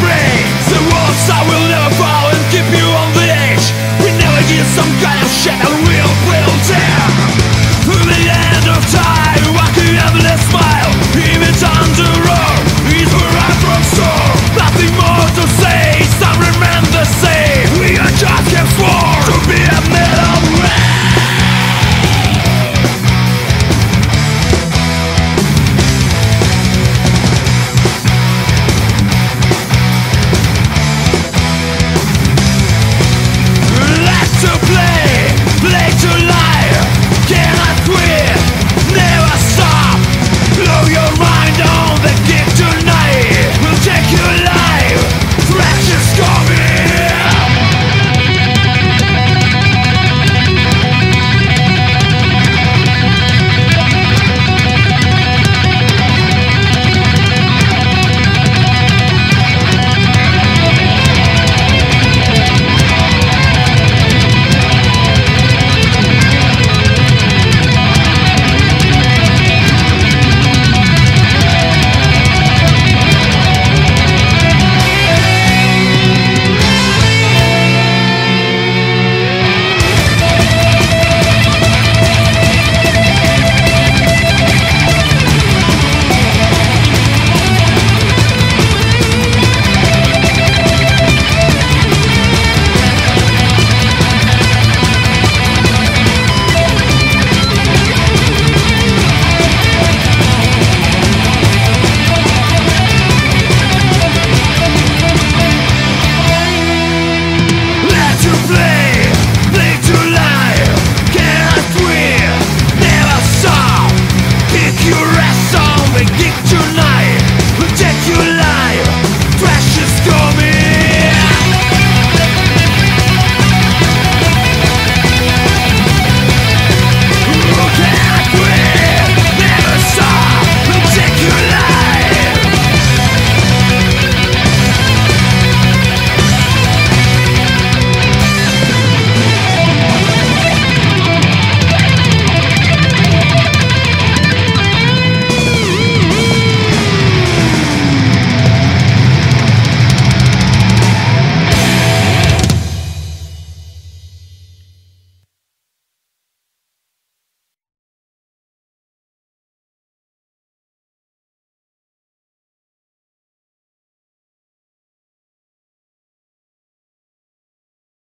free